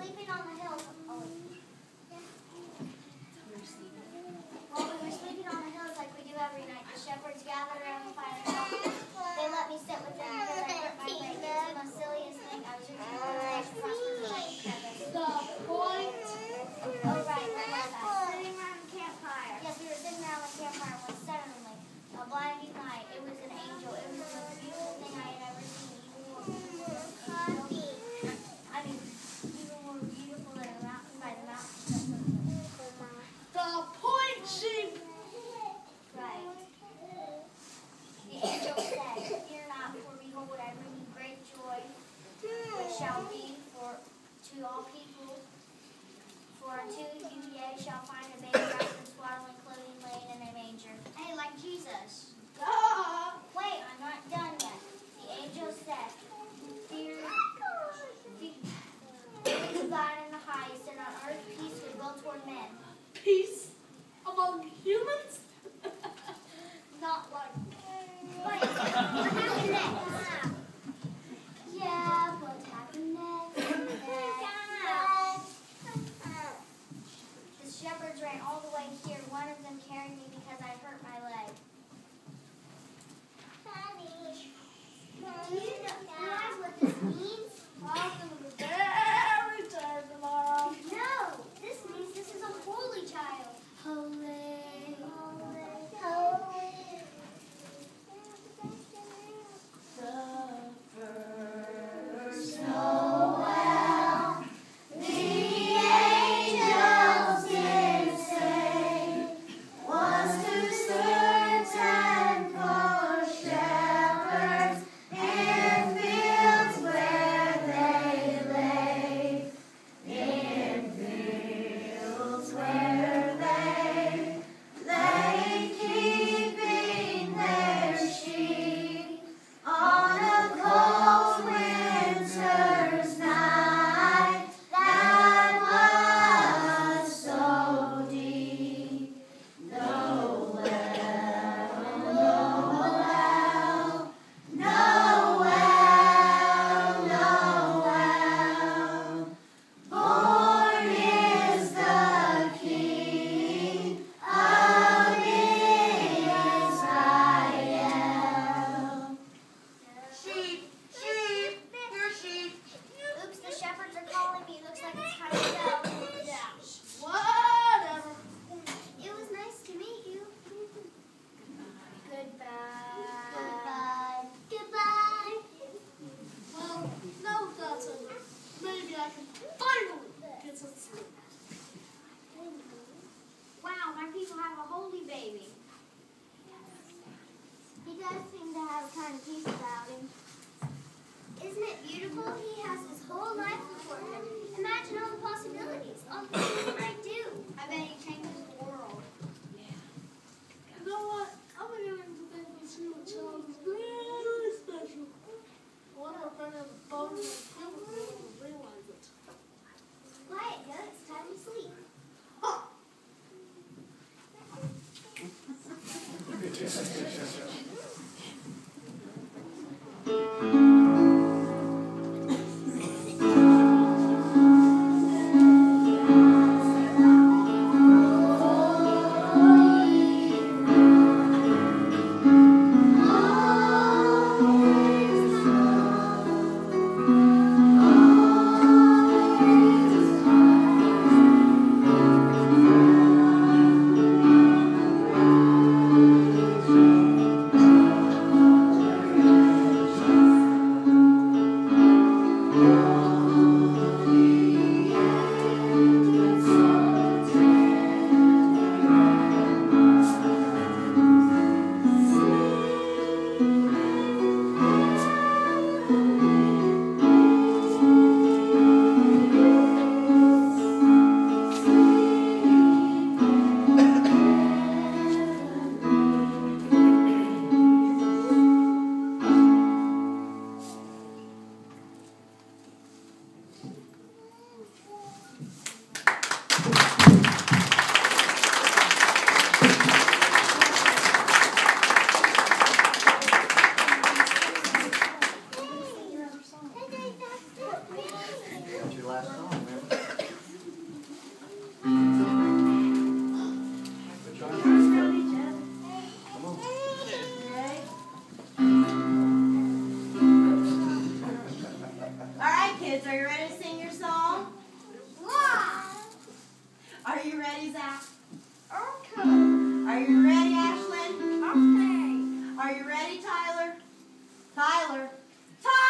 sleeping on the hill. We were sleeping on the hills like we do every night. The shepherds gathered around the fire. They let me sit with them. It was the silliest thing. I was just. The point. Sitting around campfire. Yes, we were sitting around campfire a blinding. It was an you ready, Tyler? Tyler? Tyler!